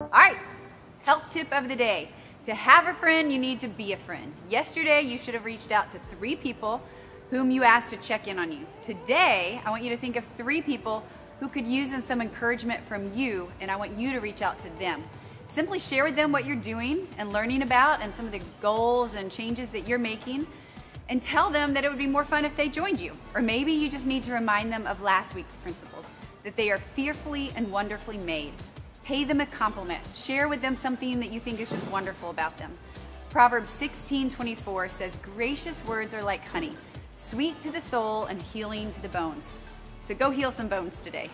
All right, health tip of the day. To have a friend, you need to be a friend. Yesterday, you should have reached out to three people whom you asked to check in on you. Today, I want you to think of three people who could use some encouragement from you, and I want you to reach out to them. Simply share with them what you're doing and learning about and some of the goals and changes that you're making, and tell them that it would be more fun if they joined you. Or maybe you just need to remind them of last week's principles that they are fearfully and wonderfully made. Pay them a compliment. Share with them something that you think is just wonderful about them. Proverbs 16:24 says, "Gracious words are like honey, sweet to the soul and healing to the bones." So go heal some bones today.